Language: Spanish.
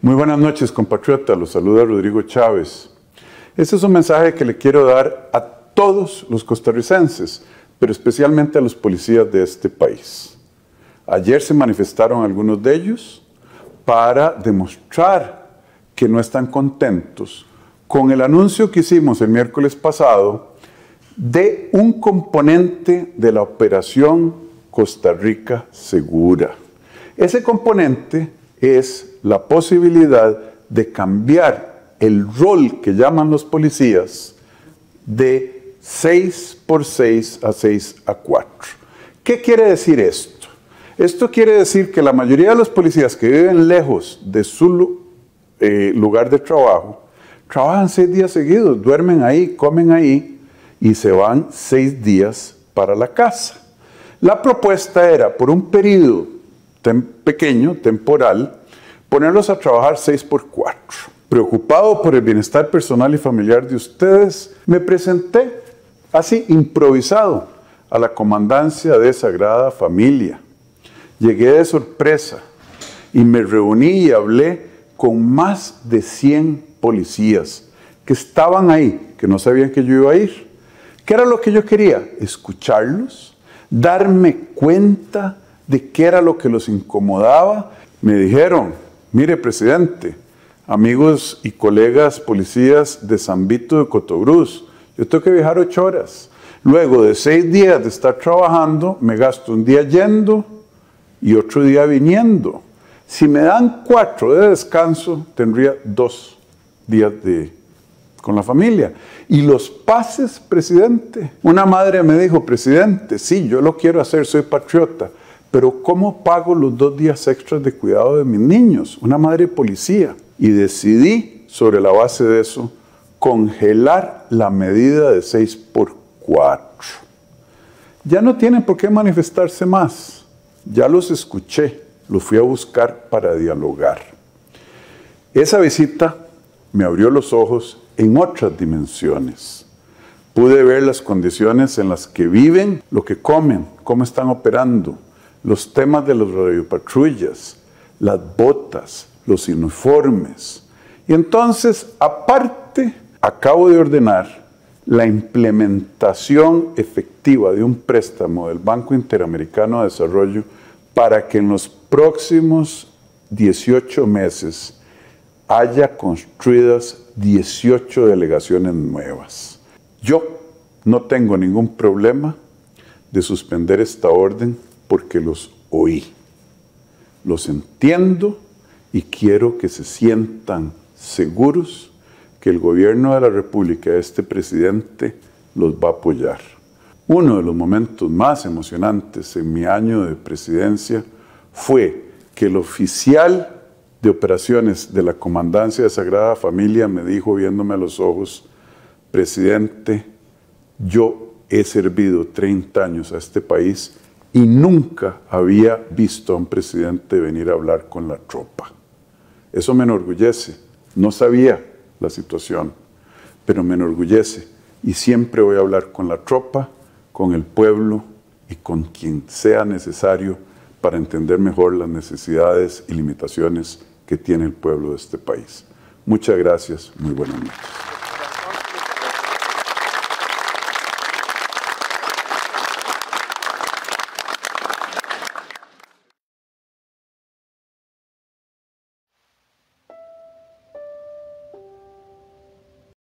Muy buenas noches, compatriota. Los saluda Rodrigo Chávez. Este es un mensaje que le quiero dar a todos los costarricenses, pero especialmente a los policías de este país. Ayer se manifestaron algunos de ellos para demostrar que no están contentos con el anuncio que hicimos el miércoles pasado de un componente de la operación Costa Rica Segura. Ese componente es la posibilidad de cambiar el rol que llaman los policías de 6 por 6 a 6 a 4. ¿Qué quiere decir esto? Esto quiere decir que la mayoría de los policías que viven lejos de su eh, lugar de trabajo, trabajan seis días seguidos, duermen ahí, comen ahí y se van seis días para la casa. La propuesta era, por un periodo pequeño, temporal, ponerlos a trabajar 6 por 4. Preocupado por el bienestar personal y familiar de ustedes, me presenté así improvisado a la comandancia de Sagrada Familia. Llegué de sorpresa y me reuní y hablé con más de 100 policías que estaban ahí, que no sabían que yo iba a ir. ¿Qué era lo que yo quería? Escucharlos, darme cuenta de qué era lo que los incomodaba. Me dijeron, mire presidente, amigos y colegas policías de San Vito de Cotobruz, yo tengo que viajar ocho horas. Luego de seis días de estar trabajando, me gasto un día yendo y otro día viniendo. Si me dan cuatro de descanso, tendría dos días de, con la familia. Y los pases, presidente. Una madre me dijo, presidente, sí, yo lo quiero hacer, soy patriota, pero ¿cómo pago los dos días extras de cuidado de mis niños? Una madre policía. Y decidí, sobre la base de eso, congelar la medida de 6 por 4. Ya no tienen por qué manifestarse más. Ya los escuché, los fui a buscar para dialogar. Esa visita me abrió los ojos en otras dimensiones. Pude ver las condiciones en las que viven, lo que comen, cómo están operando, los temas de las radiopatrullas, las botas, los uniformes. Y entonces, aparte, acabo de ordenar la implementación efectiva de un préstamo del Banco Interamericano de Desarrollo para que en los próximos 18 meses haya construidas 18 delegaciones nuevas. Yo no tengo ningún problema de suspender esta orden porque los oí. Los entiendo y quiero que se sientan seguros que el gobierno de la República, este presidente, los va a apoyar. Uno de los momentos más emocionantes en mi año de presidencia fue que el oficial de operaciones de la Comandancia de Sagrada Familia me dijo, viéndome a los ojos, presidente, yo he servido 30 años a este país y nunca había visto a un presidente venir a hablar con la tropa. Eso me enorgullece. No sabía la situación, pero me enorgullece y siempre voy a hablar con la tropa, con el pueblo y con quien sea necesario para entender mejor las necesidades y limitaciones que tiene el pueblo de este país. Muchas gracias, muy buenas noches.